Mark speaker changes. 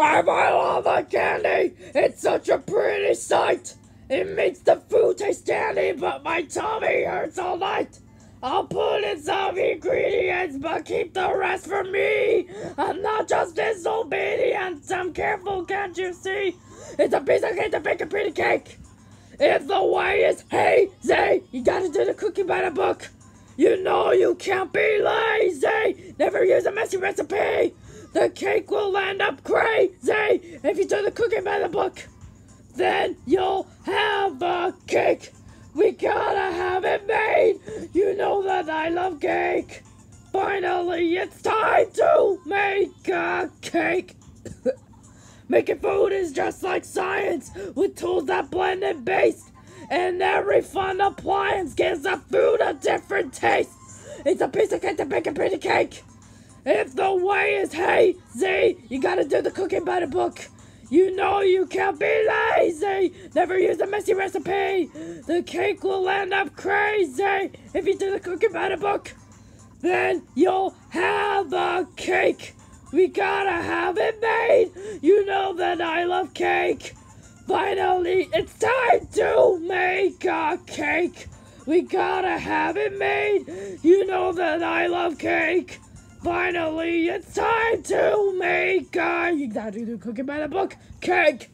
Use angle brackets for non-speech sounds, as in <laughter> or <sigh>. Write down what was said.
Speaker 1: I love the candy. It's such a pretty sight. It makes the food taste dandy, but my tummy hurts all night. I'll put in some ingredients, but keep the rest for me. I'm not just disobedient. I'm careful, can't you see? It's a piece of cake to bake a pretty cake. If the way is hey, hazy, you gotta do the cooking by the book. You know you can't be lazy. Never use a messy recipe. The cake will end up crazy if you do the cooking by the book. Then you'll have a cake. We gotta have it made. You know that I love cake. Finally, it's time to make a cake. <coughs> Making food is just like science with tools that blend and base. And every fun appliance gives the food a different taste. It's a piece of cake to bake a pretty cake. If the way is hey, hazy, you gotta do the cooking by the book. You know you can't be lazy. Never use a messy recipe. The cake will end up crazy if you do the cooking by the book. Then you'll have a cake. We gotta have it made. You know that I love cake. Finally, it's time to make a cake. We gotta have it made. You know that I love cake. Finally, it's time to make a. You gotta do cooking by the book cake.